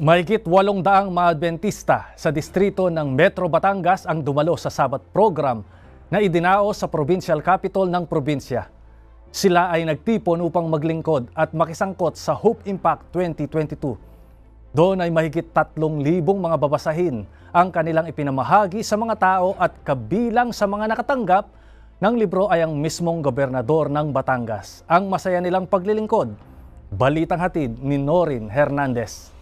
Mahigit walong daang mga Adventista sa distrito ng Metro Batangas ang dumalo sa Sabat program na idinao sa provincial capital ng probinsya. Sila ay nagtipon upang maglingkod at makisangkot sa Hope Impact 2022. Doon ay mahigit tatlong libong mga babasahin ang kanilang ipinamahagi sa mga tao at kabilang sa mga nakatanggap ng libro ay ang mismong gobernador ng Batangas. Ang masaya nilang paglilingkod, balitang hatid ni Norin Hernandez.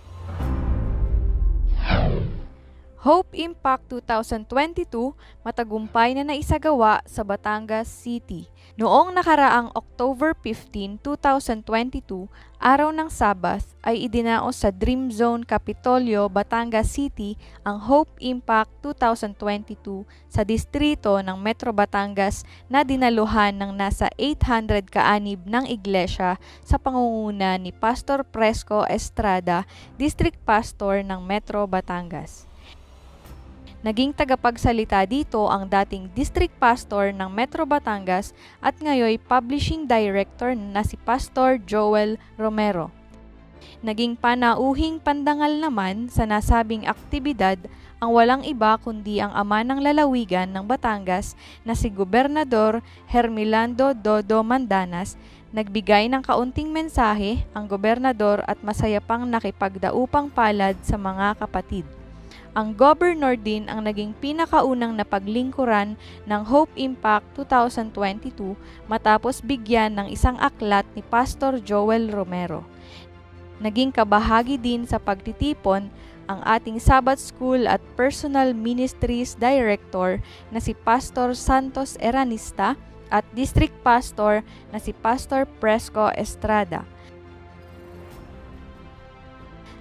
Hope Impact 2022 matagumpay na naisagawa sa Batangas City. Noong nakaraang October 15, 2022, araw ng Sabas, ay idinaos sa Dream Zone Capitolio, Batangas City ang Hope Impact 2022 sa distrito ng Metro Batangas na dinaluhan ng nasa 800 kaanib ng iglesia sa pangunguna ni Pastor Presco Estrada, District Pastor ng Metro Batangas. Naging tagapagsalita dito ang dating District Pastor ng Metro Batangas at ngayoy Publishing Director na si Pastor Joel Romero. Naging panauhing pandangal naman sa nasabing aktibidad ang walang iba kundi ang ama ng lalawigan ng Batangas na si Gobernador Hermilando Dodo Mandanas Nagbigay ng kaunting mensahe ang gobernador at masaya pang nakipagdaupang palad sa mga kapatid. Ang governor din ang naging pinakaunang napaglingkuran ng Hope Impact 2022 matapos bigyan ng isang aklat ni Pastor Joel Romero. Naging kabahagi din sa pagtitipon ang ating Sabbath School at Personal Ministries Director na si Pastor Santos Eranista at District Pastor na si Pastor Presco Estrada.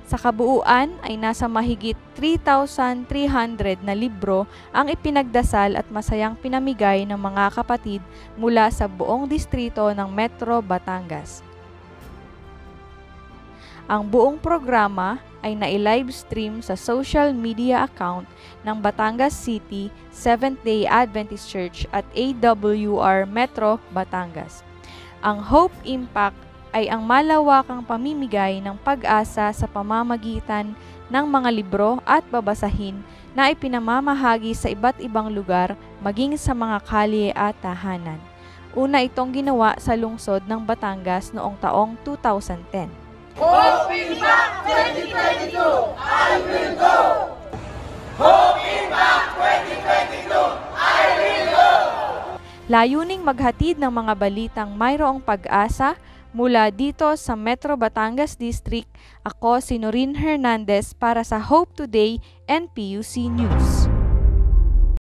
Sa kabuuan ay nasa mahigit 3,300 na libro ang ipinagdasal at masayang pinamigay ng mga kapatid mula sa buong distrito ng Metro Batangas. Ang buong programa ay nai-live stream sa social media account ng Batangas City Seventh-day Adventist Church at AWR Metro Batangas. Ang Hope Impact ay ang malawakang pamimigay ng pag-asa sa pamamagitan ng mga libro at babasahin na ipinamamahagi sa iba't ibang lugar maging sa mga kalye at tahanan. Una itong ginawa sa lungsod ng Batangas noong taong 2010. Hope Impact 2022, I will go! Hope Impact 2022, I will go! Layuning maghatid ng mga balitang mayroong pag-asa, Mula dito sa Metro Batangas District, ako si Norin Hernandez para sa Hope Today NPUC News.